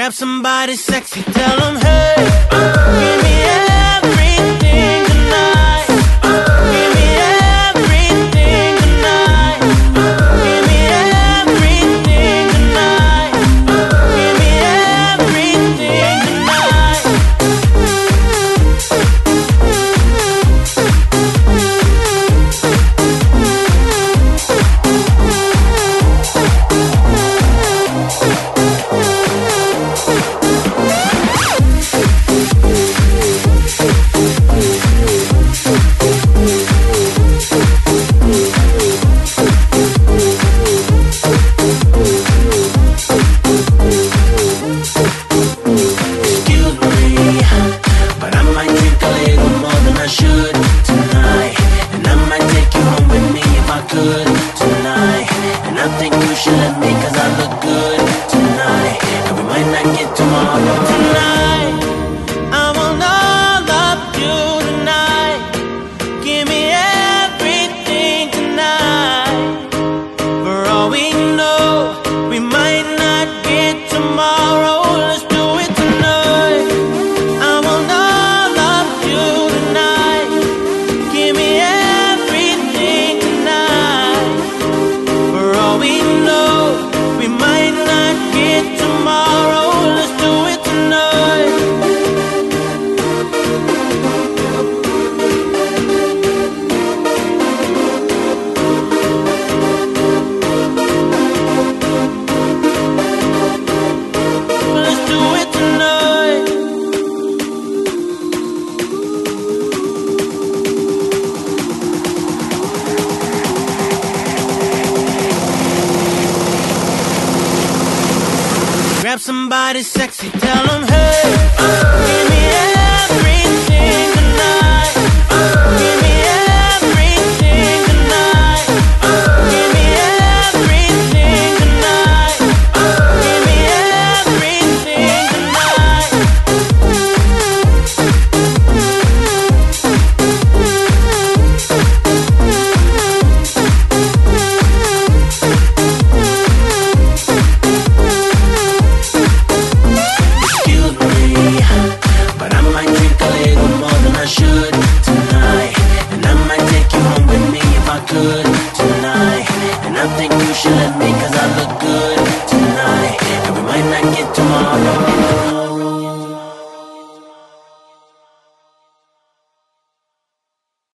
Grab somebody sexy, tell them hey. because I look good tonight. And we might not get tomorrow tonight. I want you tonight. Give me everything tonight. For all we know, we might get to Grab somebody sexy, tell them hey. good tonight. And I think you should let me cause I look good tonight. And we might not get tomorrow.